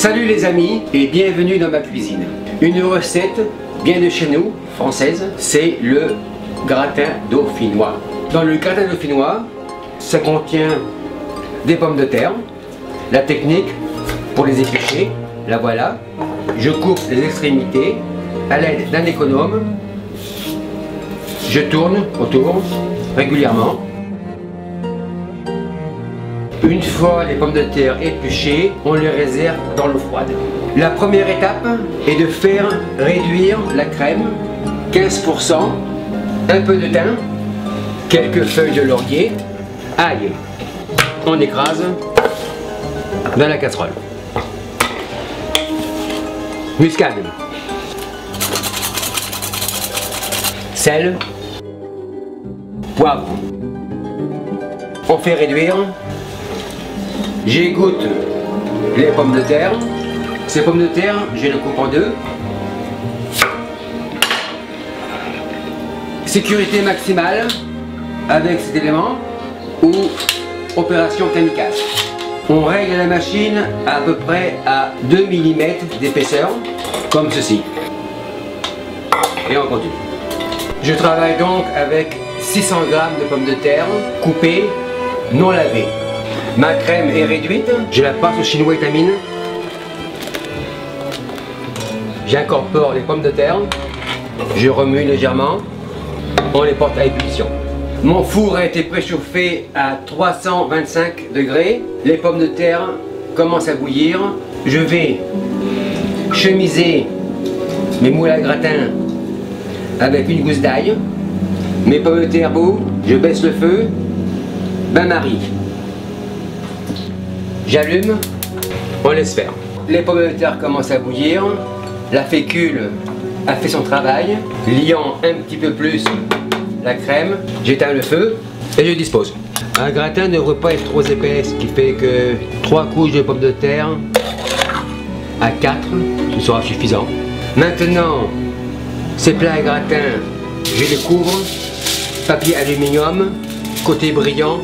Salut les amis et bienvenue dans ma cuisine. Une recette bien de chez nous, française, c'est le gratin dauphinois. Dans le gratin dauphinois, ça contient des pommes de terre. La technique pour les éplucher, la voilà. Je coupe les extrémités à l'aide d'un économe. Je tourne autour régulièrement. Une fois les pommes de terre épluchées, on les réserve dans l'eau froide. La première étape est de faire réduire la crème, 15%, un peu de thym, quelques feuilles de laurier, ail. On écrase dans la casserole. Muscade. Sel. Poivre. On fait réduire J'égoutte les pommes de terre. Ces pommes de terre, je les coupe en deux. Sécurité maximale avec cet élément ou opération kamikaze. On règle la machine à peu près à 2 mm d'épaisseur, comme ceci. Et on continue. Je travaille donc avec 600 g de pommes de terre coupées, non lavées. Ma crème est réduite, je la passe au chinois étamine. J'incorpore les pommes de terre, je remue légèrement, on les porte à ébullition. Mon four a été préchauffé à 325 degrés, les pommes de terre commencent à bouillir. Je vais chemiser mes moules à gratin avec une gousse d'ail. Mes pommes de terre bouillent, je baisse le feu, bain-marie. J'allume, on laisse faire. Les pommes de terre commencent à bouillir, la fécule a fait son travail, liant un petit peu plus la crème, j'éteins le feu et je dispose. Un gratin ne devrait pas être trop épais, ce qui fait que 3 couches de pommes de terre à 4, ce sera suffisant. Maintenant, ces plats à gratin, je les couvre, papier aluminium, côté brillant,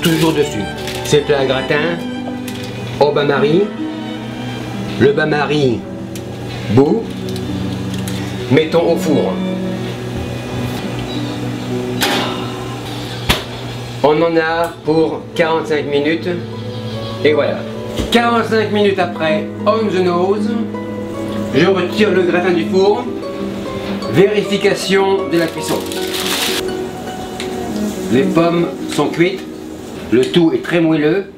toujours dessus. Ces plats à gratin, bain-marie, le bain-marie bout, mettons au four. On en a pour 45 minutes et voilà. 45 minutes après, on the nose, je retire le gratin du four, vérification de la cuisson. Les pommes sont cuites, le tout est très moelleux,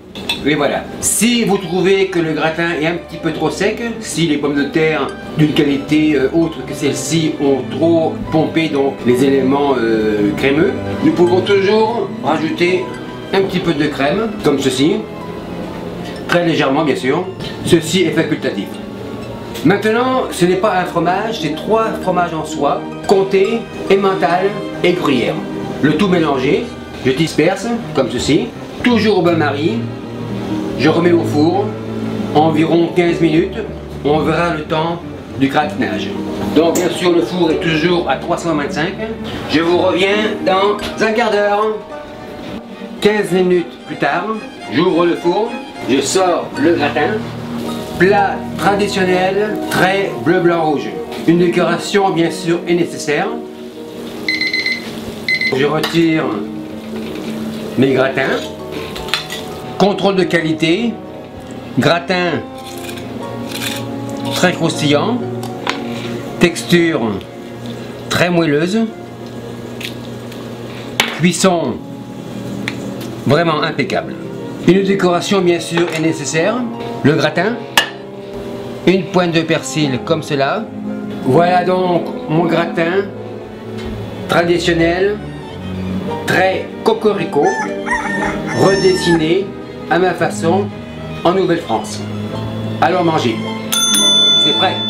et voilà. Si vous trouvez que le gratin est un petit peu trop sec, si les pommes de terre d'une qualité euh, autre que celle-ci ont trop pompé donc les éléments euh, crémeux, nous pouvons toujours rajouter un petit peu de crème, comme ceci, très légèrement bien sûr. Ceci est facultatif. Maintenant, ce n'est pas un fromage, c'est trois fromages en soi, comté, emmental et gruyère. Le tout mélangé, je disperse comme ceci, toujours au bain-marie, je remets au four, environ 15 minutes, on verra le temps du craquenage. Donc bien sûr le four est toujours à 325. Je vous reviens dans un quart d'heure. 15 minutes plus tard, j'ouvre le four, je sors le gratin. Plat traditionnel, très bleu, blanc, rouge. Une décoration bien sûr est nécessaire. Je retire mes gratins. Contrôle de qualité, gratin très croustillant, texture très moelleuse, cuisson vraiment impeccable. Une décoration bien sûr est nécessaire, le gratin, une pointe de persil comme cela. Voilà donc mon gratin traditionnel, très cocorico, redessiné à ma façon en Nouvelle-France. Alors manger. C'est prêt?